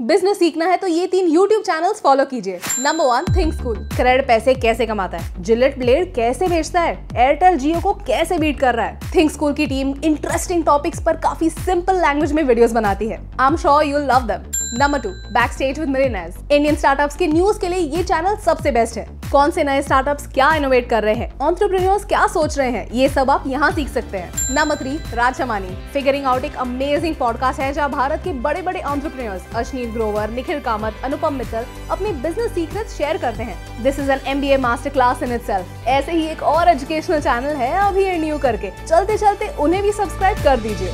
Business सीखना है तो ये तीन यूट्यूब चैनल फॉलो कीजिए। Number one think school CRED पैसे कैसे कमाता है? जिलेट ब्लेड कैसे बेचता है? एयरटेल जियो को कैसे बीट कर रहा है? थिंक स्कूल की टीम इंटरेस्टिंग टॉपिक्स पर काफ़ी सिंपल लैंग्वेज में वीडियोस बनाती है। I am sure you love them number two backstage with millionaires Indian startup के न्यूज़ के लिए ये चैनल सबसे बेस्ट है। कौन से नए स्टार्टअप्स क्या इनोवेट कर रहे हैं? ऑन्टरप्रीनियर्स क्या सोच रहे हैं? ये सब आप यहाँ सीख सकते हैं। नंबर थ्री राजमानी फिगरिंग आउट एक अमेजिंग पॉडकास्ट है जहाँ भारत के बड़े बड़े ऑन्टरप्रीनियर्स अश्नील ग्रोवर निखिल कामत अनुपम मित्तल अपने बिज़नेस सीक्रेट शेयर करते हैं। This is an M B A master class in it ऐसे ही एक और एजुकेशनल चैनल है, अभी न्यू करके। चलते चलते उन्हें भी सब्सक्राइब कर दीजिए।